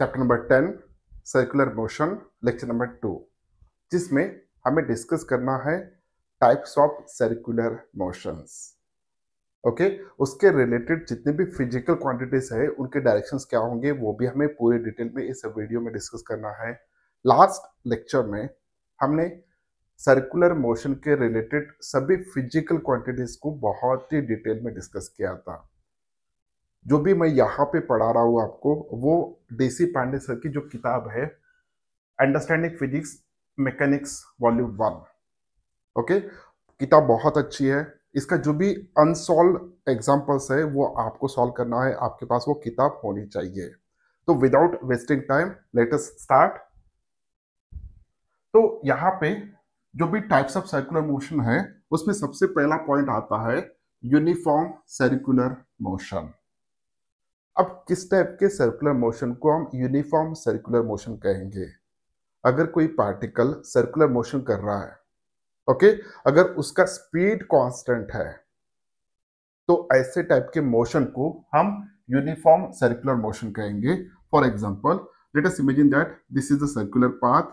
Chapter number ten circular motion lecture number two जिसमें हमें discuss करना है types of circular motions okay उसके रिलेटेड जितने भी फ़िज़िकल क्वांटिटीज है, उनके डायरेक्शंस क्या होंगे, वो भी हमें पूरे डिटेल में इस वीडियो में डिस्कस करना है. लास्ट लेक्चर में हमने सर्कुलर मोशन के रिलेटेड सभी फ़िज़िकल क्वांटिटीज को बहुत ही डिटेल में डिस्कस किया था. जो भी मैं यहाँ पे पढ़ा रहा हूँ आपको, वो डीसी पांडे सर की जो किताब है understanding physics mechanics volume one okay किताब बहुत अच्छी है। इसका जो भी अनसॉल्व एग्जाम्पल्स है, वो आपको सॉल्व करना है। आपके पास वो किताब होनी चाहिए। तो without wasting time let us start तो यहाँ पे जो भी टाइप्स ऑफ़ सर्कुलर मोशन है, उसमें सबसे पहला पॉइंट आता है यूनिफॉर्म सर्कुलर मोशन अब किस टाइप के सर्कुलर मोशन को हम यूनिफॉर्म सर्कुलर मोशन कहेंगे? अगर कोई पार्टिकल सर्कुलर मोशन कर रहा है ओके अगर उसका स्पीड कांस्टेंट है तो ऐसे टाइप के मोशन को हम यूनिफॉर्म सर्कुलर मोशन कहेंगे। For example let us imagine that this is the circular path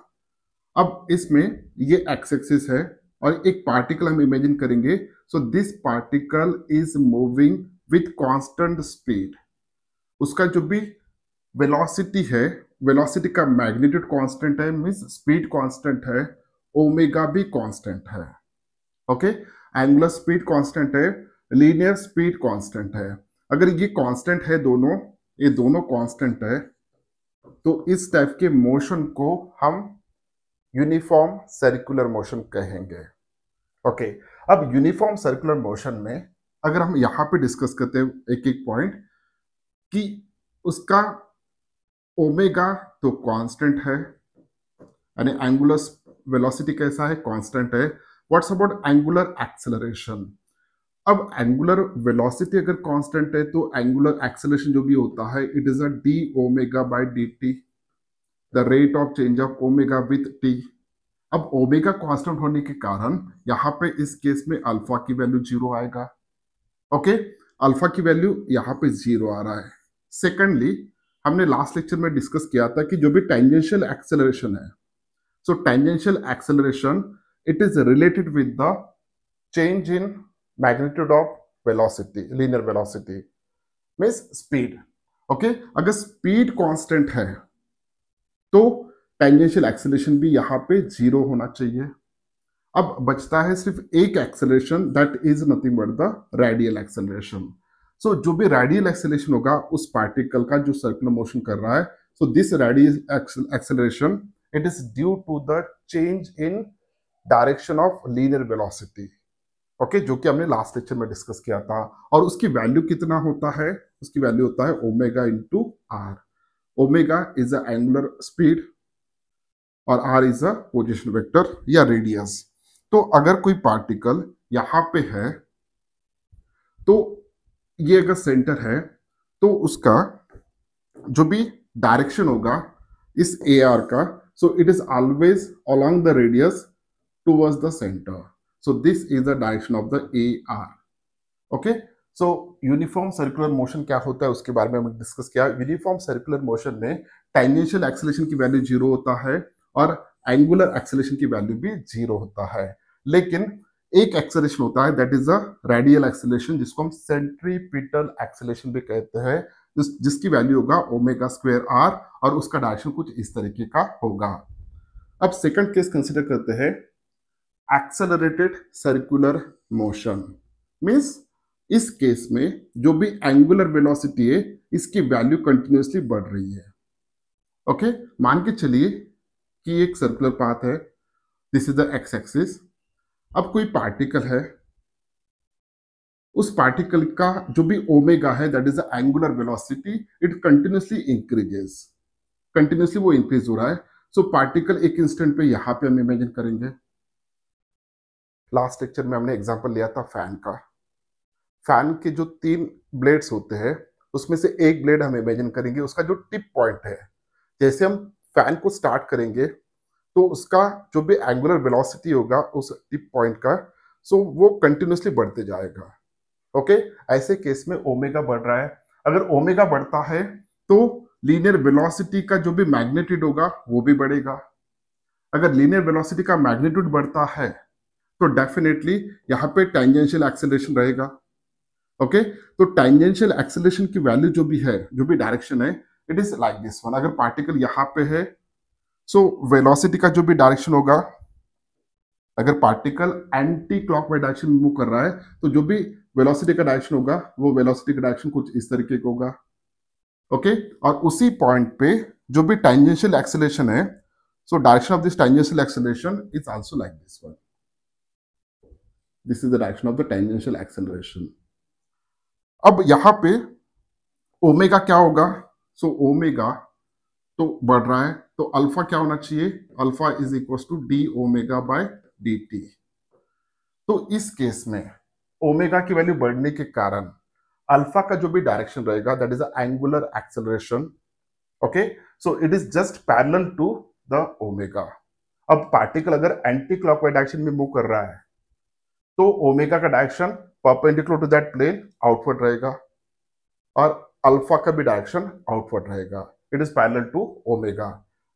अब इसमें ये एक्स एक्सिस है और एक पार्टिकल हम इमेजिन करेंगे। So this particle is moving with constant speed उसका जो भी वेलोसिटी है वेलोसिटी का मैग्नीट्यूड कांस्टेंट है मींस स्पीड कांस्टेंट है ओमेगा भी कांस्टेंट है ओके एंगुलर स्पीड कांस्टेंट है लीनियर स्पीड कांस्टेंट है। अगर ये कांस्टेंट है दोनों, ये दोनों कांस्टेंट है तो इस टाइप के मोशन को हम यूनिफॉर्म सर्कुलर मोशन कहेंगे ओके अब यूनिफॉर्म सर्कुलर मोशन में अगर हम यहाँ पे डिस्कस करते हैं एक एक पॉइंट कि उसका ओमेगा तो कांस्टेंट है, यानी एंगुलर वेलोसिटी कैसा है, कांस्टेंट है। व्हाट्स अबाउट एंगुलर एक्सेलरेशन अब एंगुलर वेलोसिटी अगर कांस्टेंट है तो एंगुलर एक्सेलरेशन जो भी होता है it is a d omega by d t the rate of change of omega with t अब ओमेगा कांस्टेंट होने के कारण यहाँ पे इस केस में अल्फ़ा की वैल्यू ज़ीरो आएगा। ओके? अल्फ़ा की वैल्यू यहाँ पे ज़ीरो आ रहा है। सेकेंडली हमने लास्ट लेक्चर में डिस्कस किया था कि जो भी टेंजेंशियल एक्सेलरेशन है so tangential acceleration it is related with the change in magnitude of velocity linear velocity means speed okay अगर स्पीड कांस्टेंट है तो टेंजेंशियल एक्सेलरेशन भी यहाँ पे ज़ीरो होना चाहिए। अब बचता है सिर्फ़ एक acceleration that is nothing but the radial acceleration so so, जो भी रेडियल एक्सेलरेशन होगा उस पार्टिकल का जो सर्कुलर मोशन कर रहा है so this radial acceleration it is due to the change in direction of linear velocity okay जो कि हमने लास्ट लेक्चर में डिस्कस किया था। और उसकी वैल्यू कितना होता है? उसकी वैल्यू होता है omega into r omega is a angular speed और r is a position vector या रेडियस तो अगर कोई पार्टिकल यहाँ पे है तो ये अगर सेंटर है तो उसका जो भी डायरेक्शन होगा इस ए आर का so it is always along the radius towards the centre so this is the direction of the a r okay so uniform circular motion क्या होता है उसके बारे में हमने डिस्कस किया। यूनिफॉर्म सर्कुलर मोशन में टेंजेंशियल एक्सेलेशन की वैल्यू ज़ीरो होता है और एंगुलर एक्सेलेशन की वैल्यू भी ज़ीरो होता है। लेकिन एक एक्सेलेशन होता है that is a radial acceleration जिसको हम सेंट्रीपिटल एक्सेलेशन भी कहते हैं जिस, जिसकी वैल्यू होगा ओमेगा स्क्वेयर आर और उसका डायरेक्शन कुछ इस तरीके का होगा। अब सेकंड केस कंसिडर करते हैं एक्सेलरेटेड सर्कुलर मोशन मींस इस केस में जो भी एंगुलर वेलोसिटी है इसकी वैल्यू कंटिन्यूसली बढ़ रही है। ओके? मान के चलिए कि एक सर्कुलर पाथ है this is the x axis अब कोई पार्टिकल है उस पार्टिकल का जो भी ओमेगा है that is angular velocity it continuously increases continuously वो इंक्रीज हो रहा है. सो so, पार्टिकल एक इंस्टेंट पे यहाँ पे हम इमेजिन करेंगे. लास्ट लेक्चर में हमने एग्जांपल लिया था फ़ैन का. फ़ैन के जो तीन ब्लेड्स होते हैं उसमें से एक ब्लेड हम इमेजिन करेंगे उसका जो टिप पॉइंट है. जैसे हम फ़ैन को स्टार्ट करेंगे तो उसका जो भी एंगुलर वेलोसिटी होगा, उस टिप पॉइंट का सो वो कंटिन्यूसली बढ़ते जाएगा। ओके ऐसे केस में ओमेगा बढ़ रहा है। अगर ओमेगा बढ़ता है तो लीनियर वेलोसिटी का जो भी मैग्नेट्यूड होगा, वो भी बढ़ेगा। अगर लीनियर वेलोसिटी का मैग्नेट्यूड बढ़ता है तो डेफिनेटली यहाँ पे टेंजेंशियल एक्सेलरेशन रहेगा। ओके तो टेंजेंशियल एक्सेलरेशन की वैल्यू जो भी है, जो भी डायरेक्शन है it is like this one अगर पार्टिकल यहाँ पे है सो so, वेलोसिटी का जो भी डायरेक्शन होगा अगर particle anti clockwise direction move कर रहा है तो जो भी वेलोसिटी का डायरेक्शन होगा वो वेलोसिटी का डायरेक्शन कुछ इस तरीके का होगा। ओके और उसी पॉइंट पे जो भी टेंजेंशियल एक्सेलेशन है so direction of this tangential acceleration is also like this one this is the direction of the tangential acceleration अब यहाँ पे ओमेगा क्या होगा? सो so, ओमेगा तो बढ़ रहा है तो अल्फ़ा क्या होना चाहिए? Alpha is equal to d omega by d t तो इस केस में ओमेगा की वैल्यू बढ़ने के कारण अल्फ़ा का जो भी डायरेक्शन रहेगा that is angular acceleration okay so it is just parallel to the omega अब पार्टिकल अगर एंटी क्लॉकवाइज डायरेक्शन में मूव कर रहा है तो ओमेगा का direction perpendicular to that plane outward रहेगा और अल्फ़ा का भी डायरेक्शन आउटवर्ड रहेगा. It is parallel to omega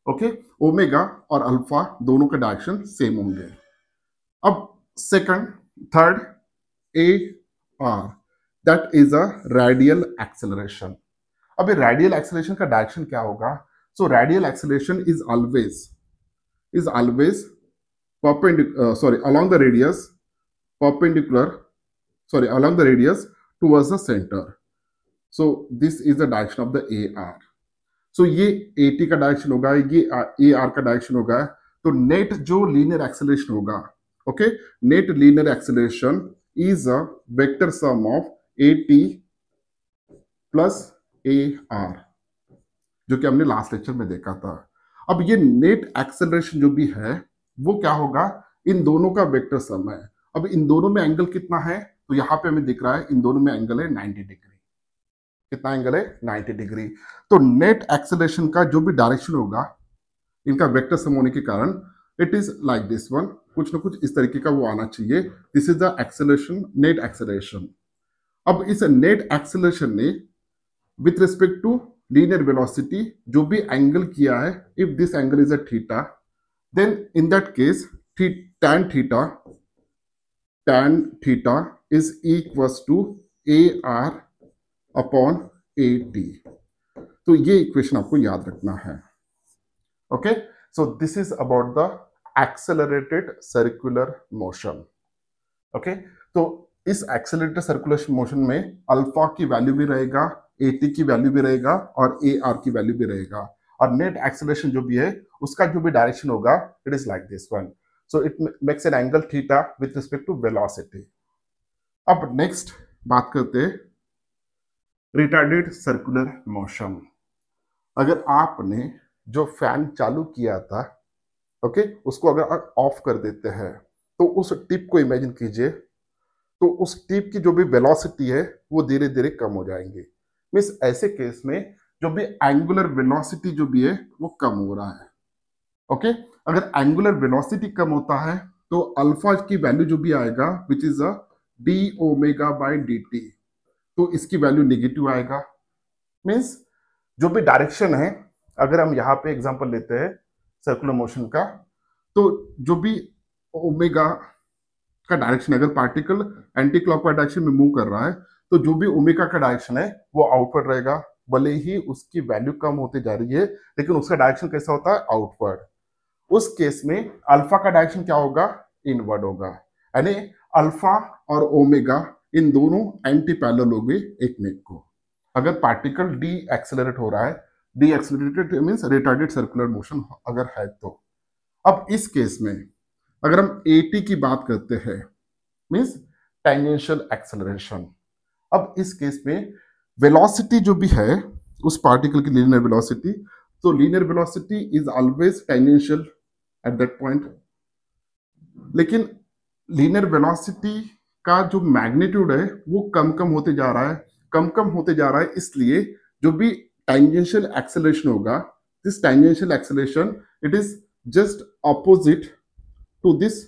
okay? Omega और अल्फ़ा दोनों के डायरेक्शन सेम होंगे। अब second third a r that is a radial acceleration अब ये रेडियल एक्सेलरेशन का डायरेक्शन क्या होगा? So radial acceleration is always is always sorry along the radius perpendicular sorry along the radius towards the centre so this is the direction of the a r so ये A T का direction होगा, ये A R का direction होगा तो net जो linear acceleration होगा okay net linear acceleration is a vector sum of a t plus a r जो कि हमने लास्ट लेक्चर में देखा था। अब ये नेट एक्सेलरेशन जो भी है, वो क्या होगा? इन दोनों का वेक्टर सम है। अब इन दोनों में एंगल कितना है? तो यहाँ पे हमें दिख रहा है, इन दोनों में एंगल है 90 डिग्री कितना एंगल है? 90 डिग्री तो नेट एक्सेलेशन का जो भी डायरेक्शन होगा, इनका वेक्टर सम होने के कारण it is like this one कुछ ना कुछ इस तरीके का वो आना चाहिए. This is the acceleration net acceleration अब इस नेट एक्सेलेशन ने with respect to linear velocity जो भी एंगल किया है if this angle is a theta then in that case tan theta tan theta is equals to a r upon a t तो ये equation आपको याद रखना है। Okay so this is about the accelerated circular motion okay तो इस accelerated circular motion में alpha की वैल्यू भी रहेगा ए टी की वैल्यू भी रहेगा और ए आर की वैल्यू भी रहेगा। और नेट एक्सेलरेशन जो भी है, उसका जो भी डायरेक्शन होगा it is like this one so it makes an angle theta with respect to velocity अब नेक्स्ट बात करते हैं रिटार्डेड सर्कुलर मोशन अगर आपने जो फ़ैन चालू किया था ओके उसको अगर आप ऑफ़ कर देते हैं तो उस टिप को इमेजिन कीजिए तो उस टिप की जो भी वेलोसिटी है, वो धीरे धीरे कम हो जाएँगे। मीन्स ऐसे केस में जो भी एंगुलर वेलोसिटी जो भी है, वो कम हो रहा है। ओके अगर एंगुलर वेलोसिटी कम होता है तो अल्फ़ा की वैल्यू जो भी आएगा which is a d omega by d t तो इसकी वैल्यू निगेटिव आएगा। मीन्स जो भी डायरेक्शन है, अगर हम यहाँ पे एग्जांपल लेते हैं सर्कुलर मोशन का तो जो भी ओमेगा का डायरेक्शन अगर पार्टिकल एंटी क्लॉकवाइज डायरेक्शन में मूव कर रहा है तो जो भी ओमेगा का डायरेक्शन है, वो आउटवर्ड रहेगा। भले ही उसकी वैल्यू कम होती जा रही है, लेकिन उसका डायरेक्शन कैसा होता है? आउटवर्ड उस केस में अल्फ़ा का डायरेक्शन क्या होगा? इनवर्ड होगा। यानी अल्फ़ा और ओमेगा इन दोनों एंटी पैरल हो गए एक मेक को। अगर पार्टिकल डी एक्सेलरेट हो रहा है deaccelerated means retarded circular motion अगर है तो। अब इस केस में अगर हम एटी की बात करते हैं मीन्स टेंजेंशियल एक्सेलरेशन अब इस केस में वेलोसिटी जो भी है, उस पार्टिकल की लीनियर वेलोसिटी तो linear velocity is always tangential at that point लेकिन लीनियर वेलोसिटी का जो मैग्नीट्यूड है, वो कम कम होते जा रहा है, कम कम होते जा रहा है, इसलिए जो भी टेंजेंशियल एक्सेलेशन होगा this tangential acceleration it is just opposite to this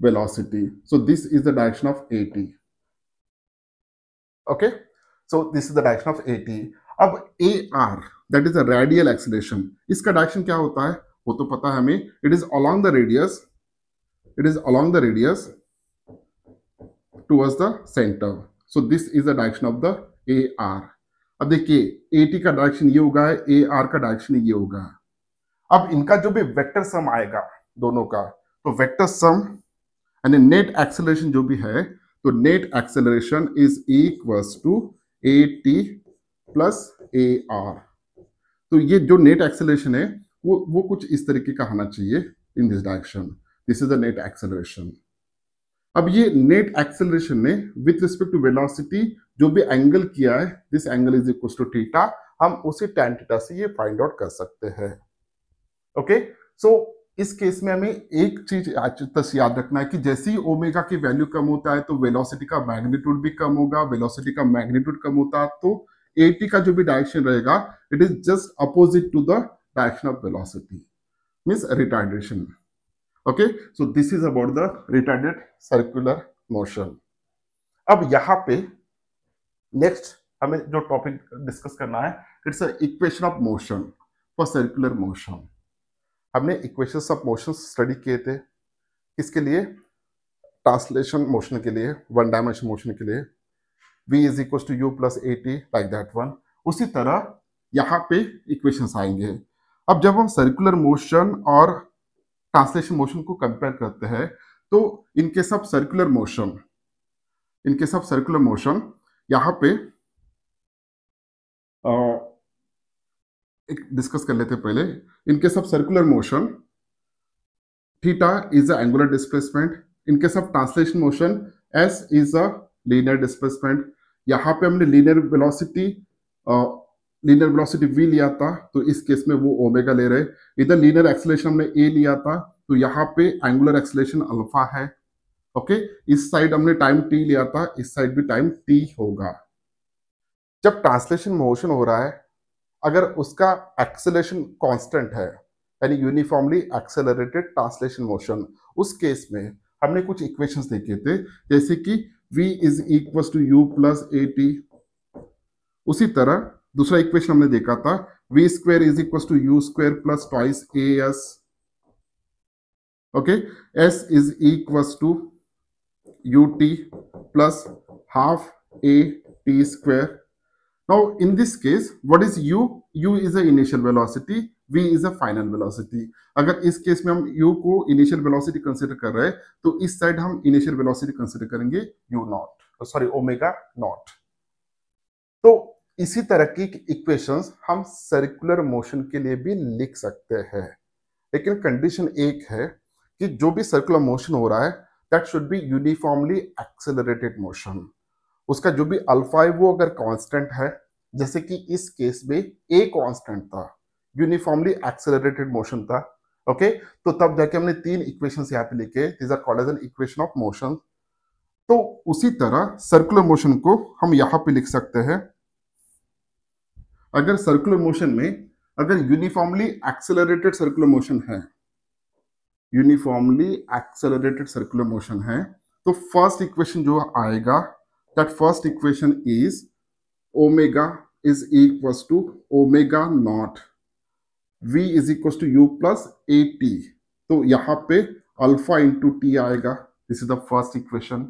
velocity. So, this is the direction of at okay? So, this is the direction of at अब a r that is a radial acceleration इसका direction क्या होता है? वो तो पता है हमें. It is along the radius it is along the radius towards the centre so this is the direction of the a r अब देखिए ए टी का डायरेक्शन ये होगा ए आर का डायरेक्शन ये होगा। अब इनका जो भी वेक्टर सम आएगा दोनों का तो वेक्टर सम यानी नेट एक्सेलरेशन जो भी है तो net acceleration is equals to a t plus a r तो ये जो नेट एक्सेलरेशन है, वो वो कुछ इस तरीके का होना चाहिए in this direction this is the net acceleration अब ये नेट एक्सेलरेशन ने विथ रिस्पेक्ट टू वेलोसिटी जो भी एंगल किया है this angle is equal to theta हम उसी टेन थीटा से ये फाइंड आउट कर सकते हैं। ओके सो इस केस में हमें एक चीज़ तस याद रखना है कि जैसे ही ओमेगा की वैल्यू कम होता है तो वेलोसिटी का मैग्नीट्यूड भी कम होगा वेलोसिटी का मैग्नीट्यूड कम होता है तो एटी का जो भी डायरेक्शन रहेगा it is just opposite to the direction of velocity means retardation okay so this is about the retarded circular motion अब यहाँ पे नेक्स्ट हमें जो टॉपिक डिस्कस करना है it's equation of motion for circular motion हमने equations of motion study किए थे। किसके लिए? ट्रांसलेशन मोशन के लिए वन डायमेंशन मोशन के लिए। V is equal to u plus a t like that one उसी तरह यहाँ पे इक्वेशंस आएँगे। अब जब हम सर्कुलर मोशन और ट्रांसलेशन मोशन को कंपेयर करते हैं तो इनके सब सर्कुलर मोशन इनके सब सर्कुलर मोशन यहाँ पे एक डिस्कस कर लेते पहले। In case of circular motion theta is a angular displacement in case of translation motion s is a linear displacement यहाँ पे हमने linear velocity linear velocity v लिया था तो इस केस में वो ओमेगा ले रहे। इधर लीनियर एक्सलेशन हमने ए लिया था तो यहाँ पे एंगुलर एक्सलेशन अल्फ़ा है ओके इस साइड हमने टाइम टी लिया था, इस साइड भी टाइम टी होगा। जब ट्रांसलेशन मोशन हो रहा है, अगर उसका एक्सेलेशन कांस्टेंट है, यानी यूनिफॉर्मली एक्सेलरेटेड ट्रांसलेशन मोशन उस केस में हमने कुछ इक्वेशंस देखे थे, जैसे कि v is equal to u plus a t उसी तरह दूसरा इक्वेशन हमने देखा था v square is equal to u square plus twice a s okay s is equal to u t plus half a t square Now, in this case, what is u? u is the initial velocity, v is the final velocity. अगर इस case में हम u को initial velocity consider कर रहे हैं तो इस साइड हम इनिशियल वेलोसिटी कंसिडर करेंगे u naught sorry omega naught तो इसी तरह की इक्वेशंस हम सर्कुलर मोशन के लिए भी लिख सकते हैं। लेकिन कंडीशन एक है कि जो भी सर्कुलर मोशन हो रहा है that should be uniformly accelerated motion उसका जो भी अल्फ़ा है, वो अगर कांस्टेंट है, जैसे कि इस केस में ए कांस्टेंट था यूनिफॉर्मली एक्सेलरेटेड मोशन था ओके तो तब जाके हमने तीन इक्वेशंस यहाँ पे लिखे these are called as an equation of motion तो उसी तरह सर्कुलर मोशन को हम यहाँ पे लिख सकते हैं। अगर सर्कुलर मोशन में अगर यूनिफॉर्मली एक्सेलरेटेड सर्कुलर मोशन है यूनिफॉर्मली एक्सेलरेटेड सर्कुलर मोशन है तो फ़र्स्ट इक्वेशन जो आएगा, that first equation is omega is equals to omega naught. V is to u plus a t तो यहाँ पे अल्फ़ा इंटू टी आएगा. This is the first equation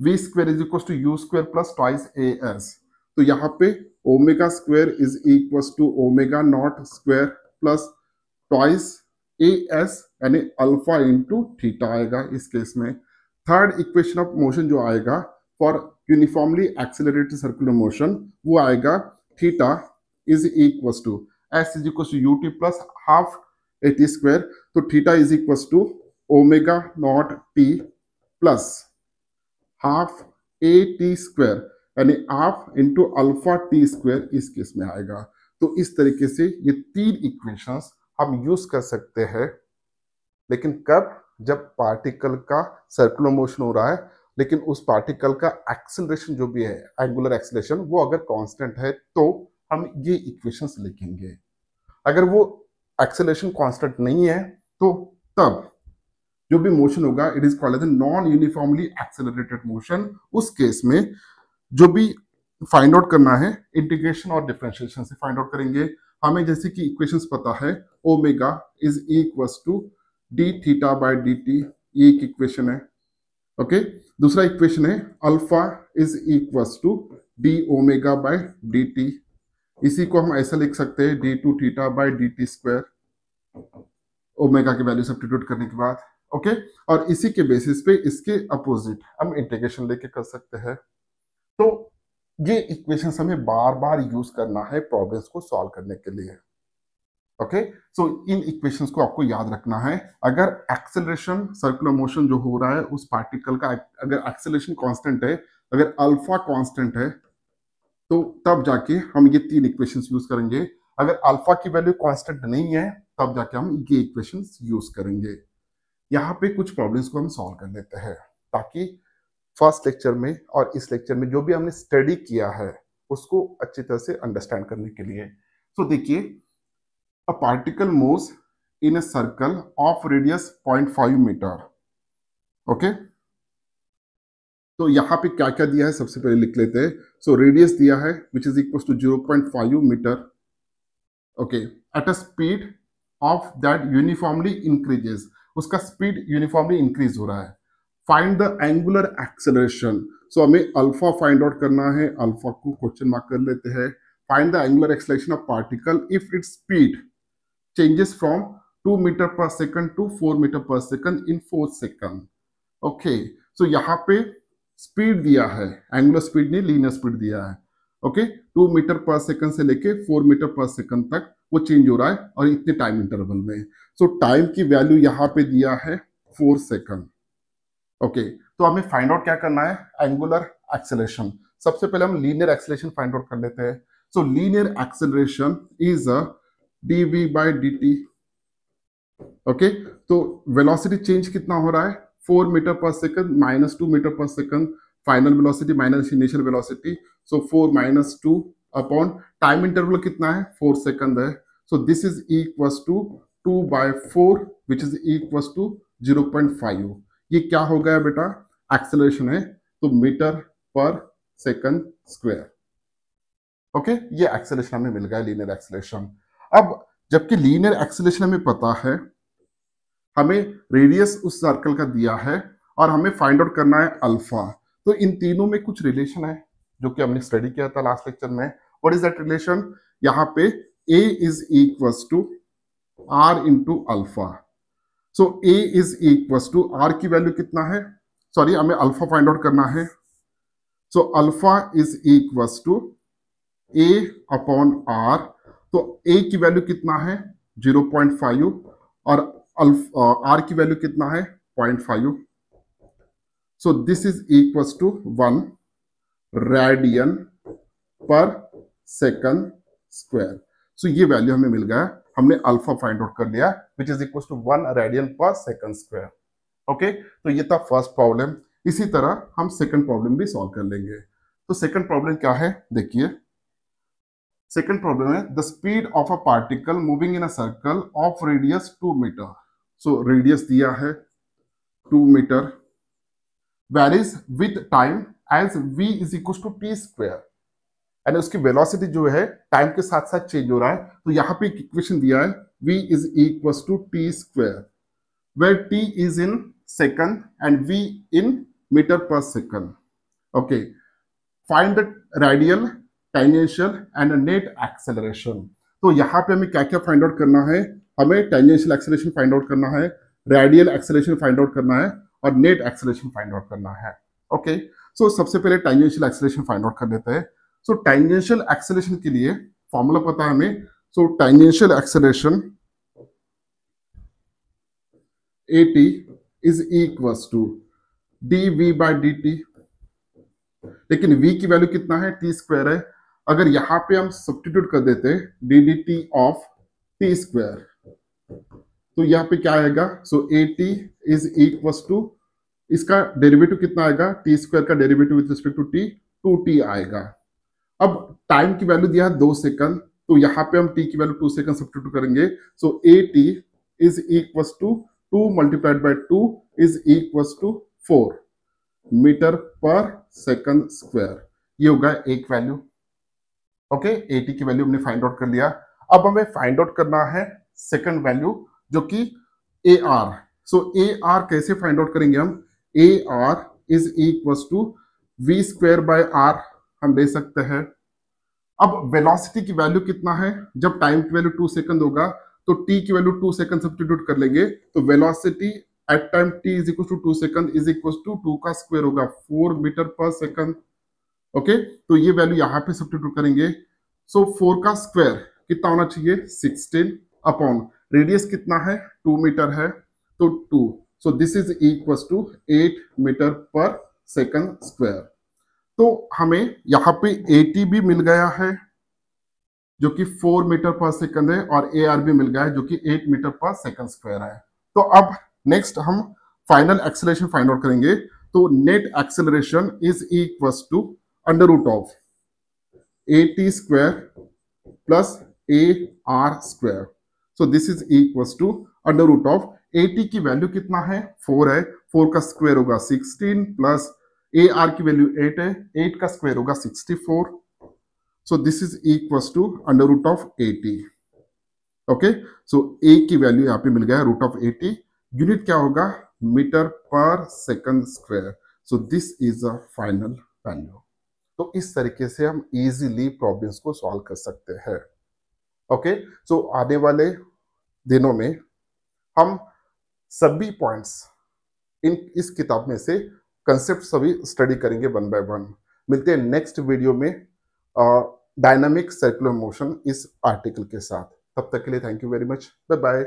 v square is equal to u square plus twice a s तो यहाँ पे omega square is equal to omega naught square plus twice a s यानी alpha into theta आएगा इस case में। Third equation of motion जो आएगा for uniformly accelerated circular motion वो आएगा theta is equal to s is equal to u t plus half a t square तो theta is equal to omega naught t plus half a t square यानी half into alpha t square इस case में आएगा। तो इस तरीके से ये तीन इक्वेशंस हम यूज़ कर सकते हैं। लेकिन कब? जब पार्टिकल का सर्कुलर मोशन हो रहा है, लेकिन उस पार्टिकल का एक्सेलरेशन जो भी है एंगुलर एक्सेलरेशन वो अगर कांस्टेंट है तो हम ये इक्वेशंस लिखेंगे। अगर वो एक्सेलरेशन कांस्टेंट नहीं है तो तब जो भी मोशन होगा it is called as non uniformly accelerated motion उस केस में जो भी फाइंड आउट करना है इंटीग्रेशन और डिफ्रेंशिएशन से फाइंड आउट करेंगे। हमें जैसे कि इक्वेशंस पता है omega is equals to d theta by d t ये एक इक्वेशन है ओके दूसरा इक्वेशन है alpha is equals to d omega by d t इसी को हम ऐसा लिख सकते हैं d two theta by d t square omega की वैल्यू सब्सटीट्यूट करने के बाद ओके और इसी के बेसिस पे इसके अपोजिट हम इंटीग्रेशन लेके कर सकते हैं। तो ये इक्वेशन हमें बार बार यूज़ करना है प्रॉब्लम्स को सॉल्व करने के लिए। ओके? सो, इन इक्वेशंस को आपको याद रखना है। अगर एक्सेलरेशन, सर्कुलर मोशन जो हो रहा है, उस पार्टिकल का अगर एक्सेलरेशन कांस्टेंट है, अगर अल्फ़ा कांस्टेंट है तो तब जाके हम ये तीन इक्वेशंस यूज़ करेंगे। अगर अल्फ़ा की वैल्यू कांस्टेंट नहीं है, तब जाके हम ये इक्वेशंस यूज़ करेंगे। यहाँ पे कुछ प्रॉब्लम्स को हम सॉल्व कर लेते हैं, ताकि फ़र्स्ट लेक्चर में और इस लेक्चर में जो भी हमने स्टडी किया है, उसको अच्छी तरह से अंडरस्टैंड करने के लिए। तो देखिए a particle moves in a circle of radius 0.5 metre okay तो यहाँ पे क्या क्या दिया है, सबसे पहले लिख लेते हैं। सो रेडियस दिया है which is equal to 0.5 metre okay at a speed of that uniformly increases उसका स्पीड यूनिफॉर्मली इंक्रीज हो रहा है। Find the angular acceleration so हमें अल्फ़ा फाइंड आउट करना है। अल्फ़ा को क्वेश्चन मार्क कर लेते हैं। Find the angular acceleration of particle if its speed changes from 2 metre per second to 4 metre per second in 4 second okay so यहाँ पे speed दिया है। एंगुलर स्पीड नहीं लीनियर स्पीड दिया है। Okay two metre per second से लेके four metre per second तक वो चेंज हो रहा है और इतने टाइम इंटरवल में। सो so, टाइम की वैल्यू यहाँ पे दिया है फोर सेकंड ओके तो हमें फाइंड आउट क्या करना है? एंगुलर एक्सेलरेशन सबसे पहले हम लीनियर एक्सेलरेशन फाइंड आउट कर लेते हैं। So linear acceleration is a d v by d t okay तो वेलोसिटी चेंज कितना हो रहा है? Four metre per second minus two metre per second final velocity minus initial velocity so four minus two upon time interval कितना है? Four second है। So this is equal to two by four which is equal to zero point five ये क्या हो गया बेटा? Acceleration है तो metre per second square okay ये एक्सेलेशन हमें मिल गया लीनियर एक्सेलेशन अब, जबकि लीनियर एक्सेलेशन हमें पता है, हमें रेडियस उस सर्कल का दिया है और हमें फाइंड आउट करना है अल्फ़ा तो इन तीनों में कुछ रिलेशन है, जो कि हमने स्टडी किया था लास्ट लेक्चर में. व्हाट इज़ दैट रिलेशन यहाँ पे a is equal to r into alpha so a is equal to r की वैल्यू कितना है? सॉरी हमें अल्फ़ा फाइंड आउट करना है। So alpha is equal to a upon r तो ए की वैल्यू कितना है? 0.5 और आर की वैल्यू कितना है? 0.5 so this is equal to one radian per second square so ये वैल्यू हमें मिल गया हमने अल्फ़ा फाइंड आउट कर लिया which is equal to one radian per second square okay तो ये था फ़र्स्ट प्रॉब्लम इसी तरह हम सेकंड प्रॉब्लम भी सॉल्व कर लेंगे. तो सेकंड प्रॉब्लम क्या है? देखिए. सेकंड प्रॉब्लम है the speed of a particle moving in a circle of radius two metre so radius दिया है two metre varies with time as v is equal to t square यानी उसकी velocity जो है टाइम के साथ साथ चेंज हो रहा है। तो यहाँ पे एक इक्वेशन दिया है v is equal to t square where t is in second and v in metre per second okay find the radial tangential and net acceleration तो यहाँ पे हमें क्या क्या फाइंड आउट करना है? हमें टेंजेंशियल एक्सेलरेशन फाइंड आउट करना है रेडियल एक्सेलरेशन फाइंड आउट करना है और नेट एक्सेलरेशन फाइंड आउट करना है। Okay okay? सो so, सबसे पहले टेंजेंशियल एक्सेलरेशन फाइंड आउट कर लेते हैं। सो टेंजेंशियल एक्सेलेशन के लिए फॉर्मूला पता है हमें. So tangential acceleration a t is equal to d v by d t लेकिन v की वैल्यू कितना है? टी स्क्वायर है. अगर यहाँ पे हम सब्सटीट्यूट कर देते d d t of t square तो यहाँ पे क्या आएगा? So a t is equal to इसका डेरिवेटिव कितना आएगा? टी स्क्वायर का derivative with respect to t two t आएगा. अब टाइम की वैल्यू दिया है दो सेकंड तो यहाँ पे हम टी की वैल्यू टू सेकंड सब्सटीट्यूट करेंगे। So a t is equal to two multiplied by two is equal to four metre per second square ये होगा एक वैल्यू ओके ए टी की वैल्यू हमने फाइंड आउट कर लिया। अब हमें फाइंड आउट करना है सेकंड वैल्यू जो कि a r so a r कैसे फाइंड आउट करेंगे हम? A r is equal to v square by r हम ले सकते हैं। अब वेलोसिटी की वैल्यू कितना है? जब टाइम की वैल्यू टू सेकंड होगा तो टी की वैल्यू टू सेकंड सब्सटीट्यूट कर लेंगे। तो velocity at time t is equal to two second is equal to two का स्क्वायर होगा four metre per second okay तो ये वैल्यू यहाँ पे सब्सटीट्यूट करेंगे। सो so, फोर का स्क्वायर कितना होना चाहिए? सिक्सटीन अपॉन रेडियस कितना है? टू मीटर है। तो two so this is equal to eight metre per second square तो हमें यहाँ पे एटी भी मिल गया है, जो कि फोर मीटर पर सेकंड है, और ए आर भी मिल गया है, जो कि eight metre per second square है। तो अब नेक्स्ट हम फाइनल एक्सेलरेशन फाइंड आउट करेंगे। तो net acceleration is equal to under root of a t square plus a r square so this is equal to under root of a t की value कितना है? Four है। Four का square होगा sixteen plus ए r की value eight है eight का square होगा sixty four so this is equal to under root of eighty okay so a की वैल्यू यहाँ पे मिल गया रूट ऑफ़ एटी यूनिट क्या होगा? Metre per second square so this is a final value तो इस तरीके से हम इजीली प्रॉब्लम्स को सॉल्व कर सकते हैं। ओके सो आने वाले दिनों में हम सभी पॉइंट्स इन इस किताब में से कंसेप्ट सभी स्टडी करेंगे वन बाय वन मिलते हैं नेक्स्ट वीडियो में डायनामिक सर्कुलर मोशन इस आर्टिकल के साथ। तब तक के लिए thank you very much bye bye